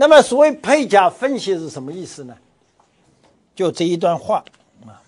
那么所谓配假分析是什么意思呢？就这一段话啊，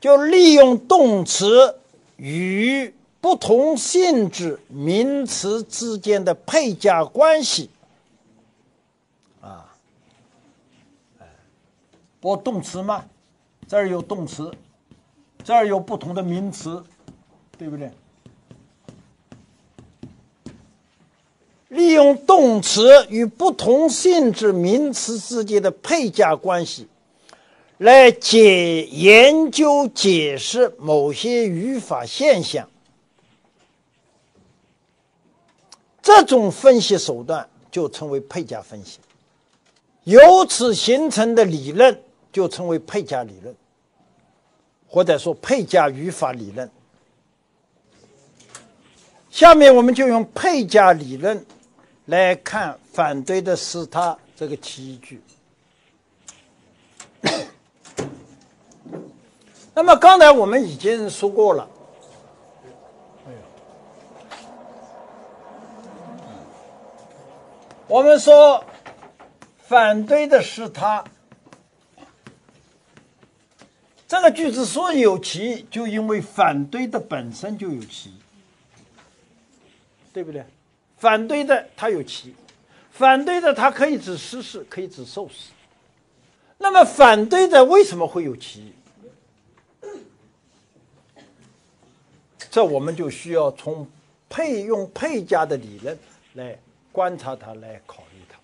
就利用动词与不同性质名词之间的配假关系啊，不动词嘛，这儿有动词，这儿有不同的名词，对不对？利用动词与不同性质名词之间的配价关系，来解研究解释某些语法现象，这种分析手段就称为配价分析。由此形成的理论就称为配价理论，或者说配价语法理论。下面我们就用配价理论。来看反对的是他这个提句。那么刚才我们已经说过了，我们说反对的是他这个句子说有其，就因为反对的本身就有其，对不对？反对的它有其，反对的它可以指实事，可以指受事。那么反对的为什么会有其？这我们就需要从配用配加的理论来观察它，来考虑它。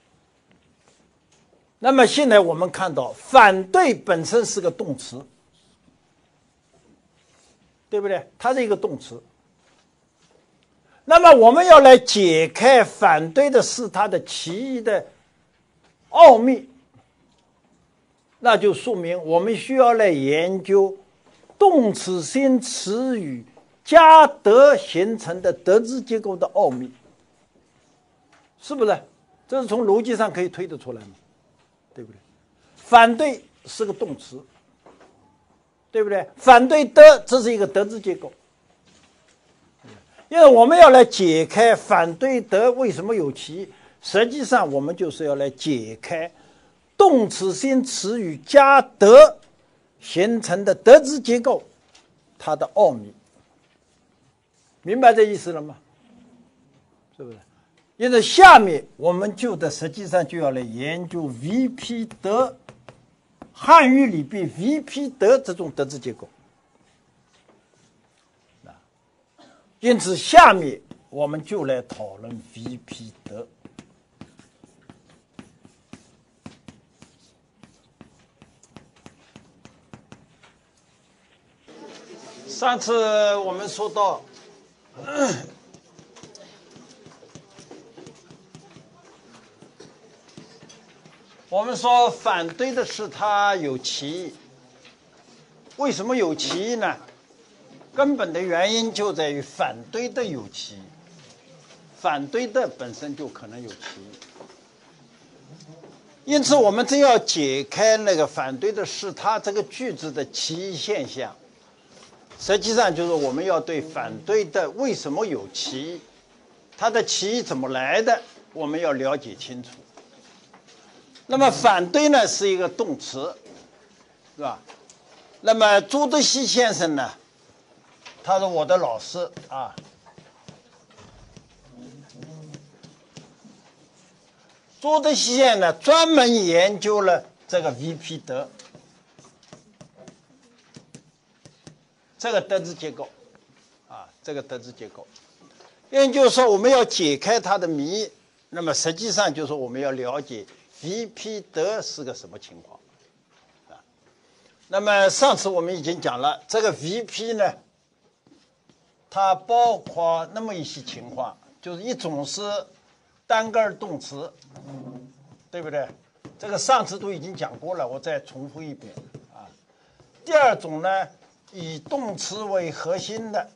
那么现在我们看到，反对本身是个动词，对不对？它是一个动词。那么我们要来解开反对的是它的奇异的奥秘，那就说明我们需要来研究动词性词语加德形成的德字结构的奥秘，是不是？这是从逻辑上可以推得出来吗？对不对？反对是个动词，对不对？反对的这是一个德字结构。因为我们要来解开反对德为什么有其，实际上我们就是要来解开动词性词语加德形成的德字结构，它的奥秘。明白这意思了吗？是不是？因此，下面我们就的实际上就要来研究 VP 德汉语里边 VP 德这种德字结构。因此，下面我们就来讨论 VP 德。上次我们说到，我们说反对的是他有歧义，为什么有歧义呢？根本的原因就在于反对的有歧义，反对的本身就可能有歧义，因此我们只要解开那个反对的是他这个句子的歧义现象，实际上就是我们要对反对的为什么有歧义，它的歧义怎么来的，我们要了解清楚。那么反对呢是一个动词，是吧？那么朱德熙先生呢？他是我的老师啊。朱德西呢，专门研究了这个 VP 德这个德字结构啊，这个德字结构。也就是说，我们要解开它的谜，那么实际上就是我们要了解 VP 德是个什么情况啊。那么上次我们已经讲了，这个 VP 呢。它包括那么一些情况，就是一种是单个动词，对不对？这个上次都已经讲过了，我再重复一遍啊。第二种呢，以动词为核心的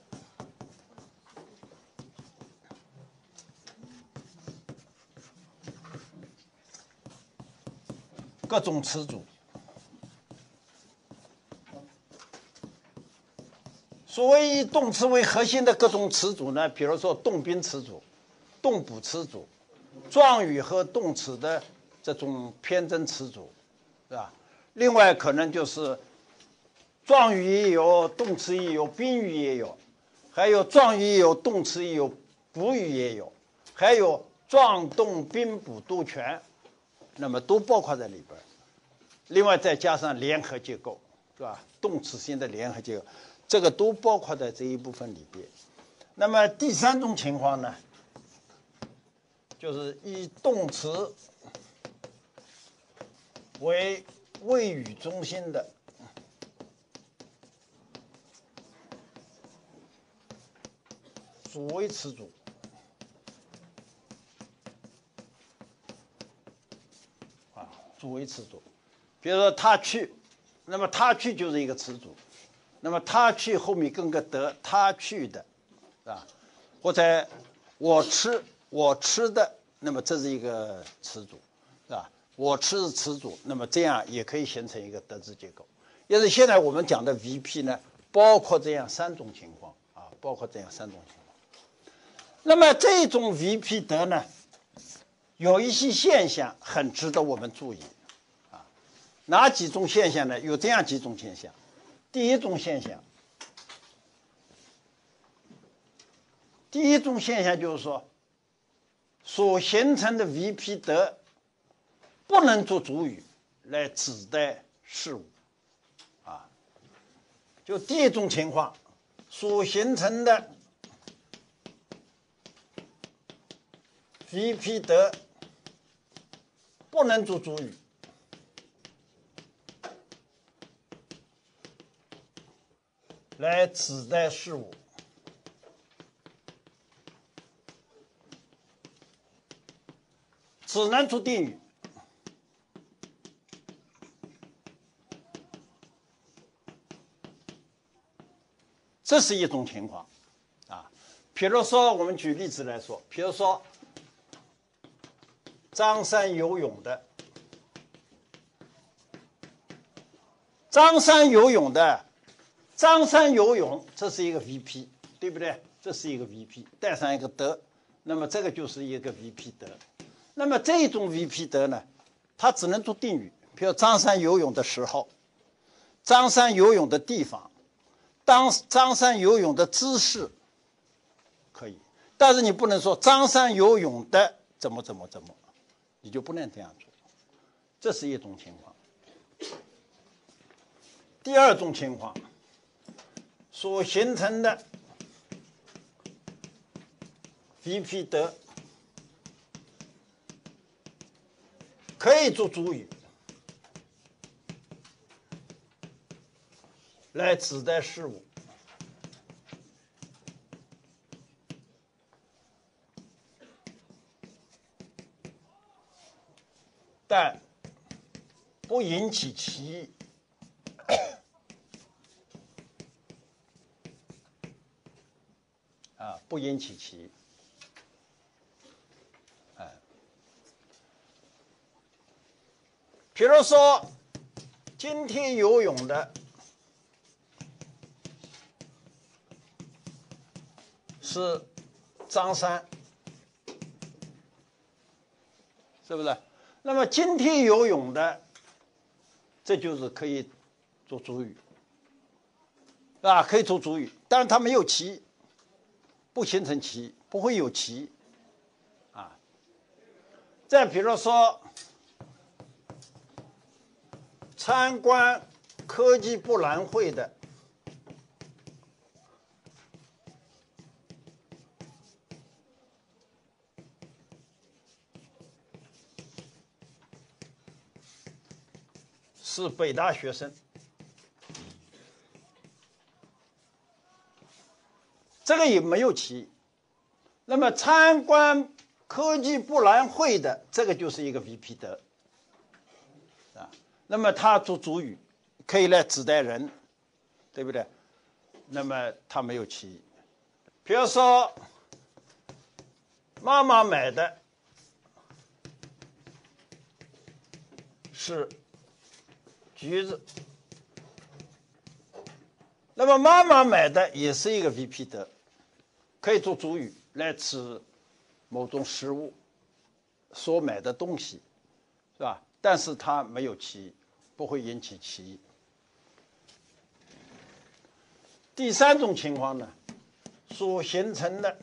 各种词组。所谓以动词为核心的各种词组呢，比如说动宾词组、动补词组、状语和动词的这种偏正词组，是吧？另外可能就是状语也有，动词也有，宾语也有，还有状语也有，动词也有，补语也有，还有状动宾补都全，那么都包括在里边。另外再加上联合结构，是吧？动词性的联合结构，这个都包括在这一部分里边。那么第三种情况呢，就是以动词为谓语中心的主谓词组啊，主谓词组。比如说他去，那么他去就是一个词组，那么他去后面跟个得，他去的，啊，或者我吃我吃的，那么这是一个词组，是吧？我吃是词组，那么这样也可以形成一个德字结构。也是现在我们讲的 VP 呢，包括这样三种情况啊，包括这样三种情况。那么这种 VP 得呢，有一些现象很值得我们注意啊。哪几种现象呢？有这样几种现象。第一种现象，第一种现象就是说，所形成的 VP 德不能做主语来指代事物，啊，就第一种情况，所形成的 VP 德不能做主语。来指代事物，只能做定语，这是一种情况，啊，比如说我们举例子来说，比如说张三游泳的，张三游泳的。张三游泳，这是一个 VP，对不对？这是一个 VP，带上一个德，那么这个就是一个 VP 德。那么这种 VP 德呢，它只能做定语，比如张三游泳的时候，张三游泳的地方，当张三游泳的姿势，可以，但是你不能说张三游泳的怎么怎么怎么，你就不能这样做。这是一种情况。第二种情况。所形成的 VP 德可以做主语来指代事物，但不引起歧义。不引起其，哎，比如说，今天游泳的是张三，是不是？那么今天游泳的，这就是可以做主语，啊，可以做主语，但是它没有其。不形成歧，不会有歧，啊。再比如说，参观科技博览会的是北大学生。这个也没有提，那么参观科技博览会的这个就是一个 VP 德，啊，那么它做主语，可以来指代人，对不对？那么它没有提，比如说妈妈买的是橘子，那么妈妈买的也是一个 VP 德。可以做主语来指某种食物，所买的东西，是吧？但是它没有歧义，不会引起歧义。第三种情况呢，所形成的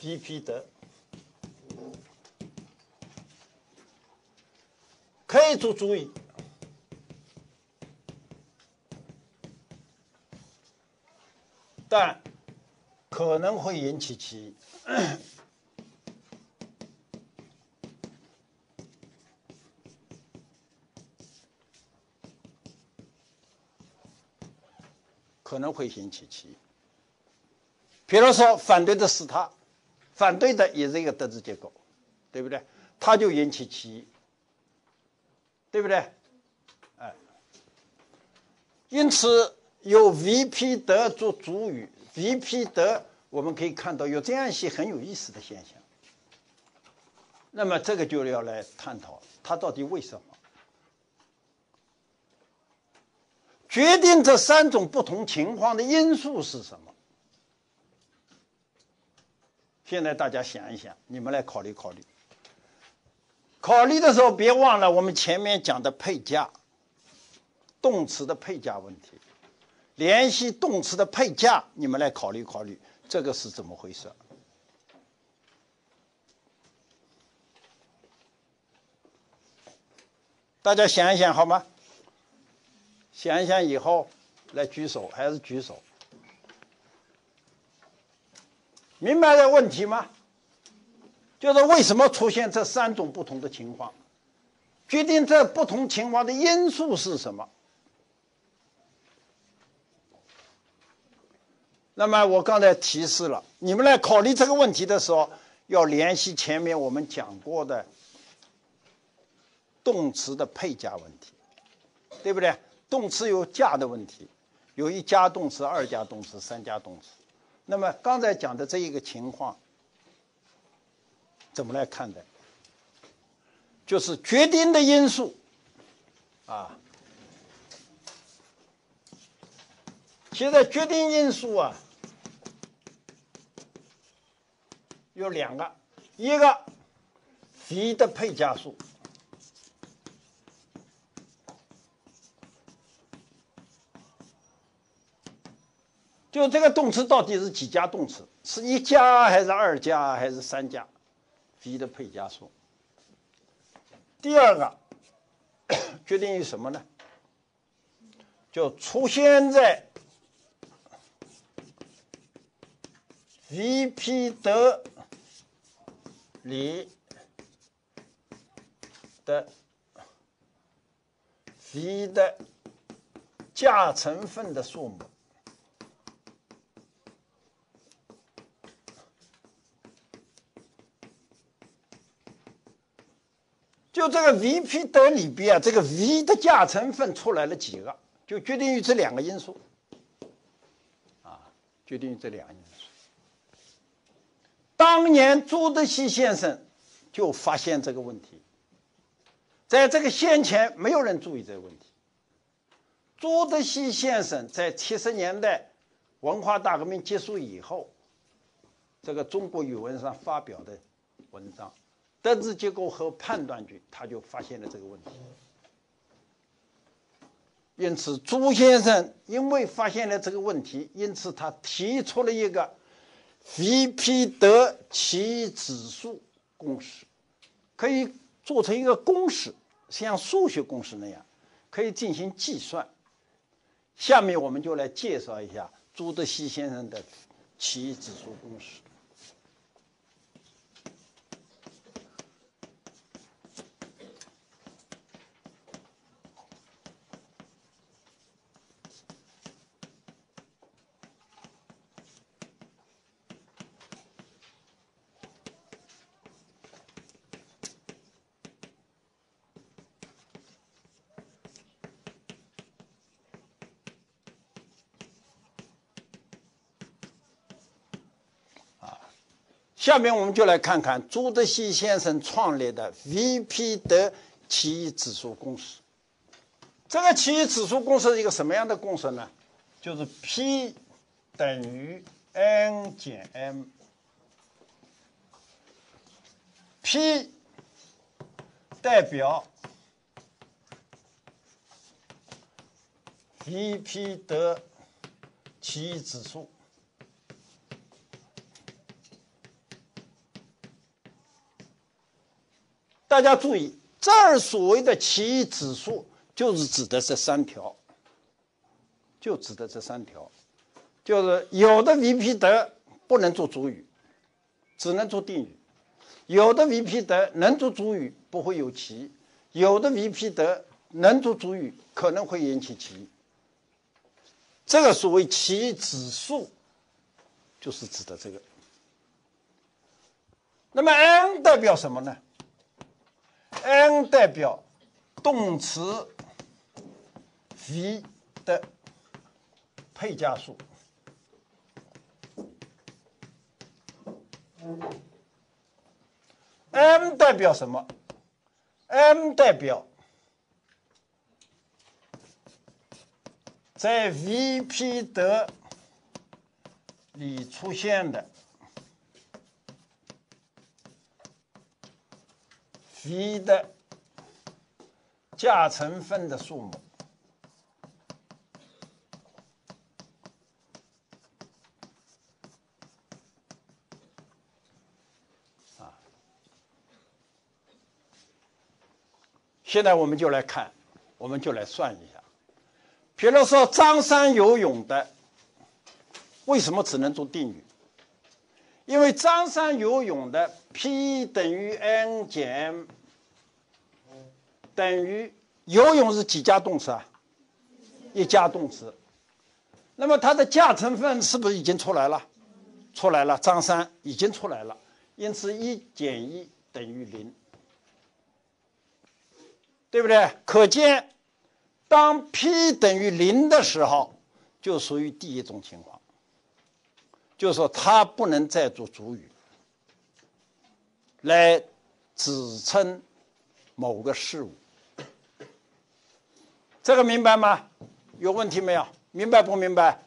VP 德可以做主语，但可能会引起歧义。可能会引起歧义。比如说，反对的是他，反对的也是一个德字结构，对不对？他就引起歧义，对不对？哎，因此有 VP 德做主语，VP 德我们可以看到有这样一些很有意思的现象。那么这个就要来探讨，它到底为什么？决定这三种不同情况的因素是什么？现在大家想一想，你们来考虑考虑。考虑的时候别忘了我们前面讲的配架，动词的配架问题，联系动词的配架，你们来考虑考虑，这个是怎么回事？大家想一想好吗？想一想以后来举手，还是举手？明白这问题吗？就是为什么出现这三种不同的情况？决定这不同情况的因素是什么？那么我刚才提示了，你们来考虑这个问题的时候，要联系前面我们讲过的动词的配加问题，对不对？动词有加的问题，有一加动词、二加动词、三加动词。那么刚才讲的这一个情况，怎么来看待？就是决定的因素啊。现在决定因素啊，有两个，一个 v 的配加数。就这个动词到底是几加动词？是一加还是二加还是三加？v 的配加数。第二个 决定于什么呢？就出现在 VP 德里的 v 的价成分的数目。就这个 VP 德里边啊，这个 V 的价成分出来了几个，就决定于这两个因素，啊，决定于这两个因素。当年朱德熙先生就发现这个问题，在这个先前没有人注意这个问题。朱德熙先生在七十年代文化大革命结束以后，这个中国语文上发表的文章。德字结构和判断句，他就发现了这个问题。因此，朱先生因为发现了这个问题，因此他提出了一个 VP 德奇指数公式，可以做成一个公式，像数学公式那样，可以进行计算。下面我们就来介绍一下朱德熙先生的奇指数公式。下面我们就来看看朱德熙先生创立的 VP 的奇异指数公式。这个奇异指数公式是一个什么样的公式呢？就是 P 等于 n 减 m P 代表 Vp 的奇异指数。大家注意，这儿所谓的奇异指数，就是指的这三条，就指的这三条，就是有的 Vp 德不能做主语，只能做定语；有的 Vp 德能做主语，不会有歧义；有的 Vp 德能做主语，可能会引起歧义。这个所谓奇异指数，就是指的这个。那么 n 代表什么呢？n 代表动词 v 的配加数，m 代表什么？m 代表在 Vp 的里出现的。V 的价成分的数目啊，现在我们就来看，我们就来算一下。比如说，张三游泳的，为什么只能做定语？因为张三游泳的 P 等于 n 减 m，等于游泳是几加动词啊？一加动词。那么它的价成分是不是已经出来了？出来了，张三已经出来了。因此一减一等于零，对不对？可见，当 P 等于零的时候，就属于第一种情况。就是说，它不能再做主语来指称某个事物，这个明白吗？有问题没有？明白不明白？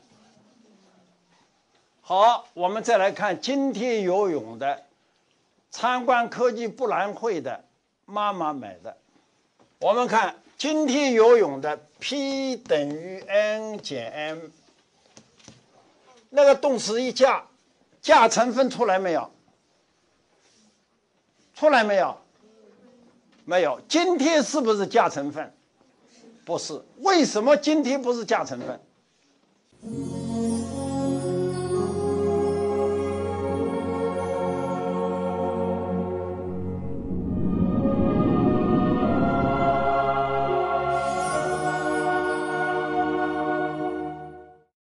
好，我们再来看今天游泳的，参观科技博览会的妈妈买的，我们看今天游泳的 P 等于 n 减 m。那个动词一加，加成分出来没有？出来没有？没有。今天是不是加成分？不是。为什么今天不是加成分？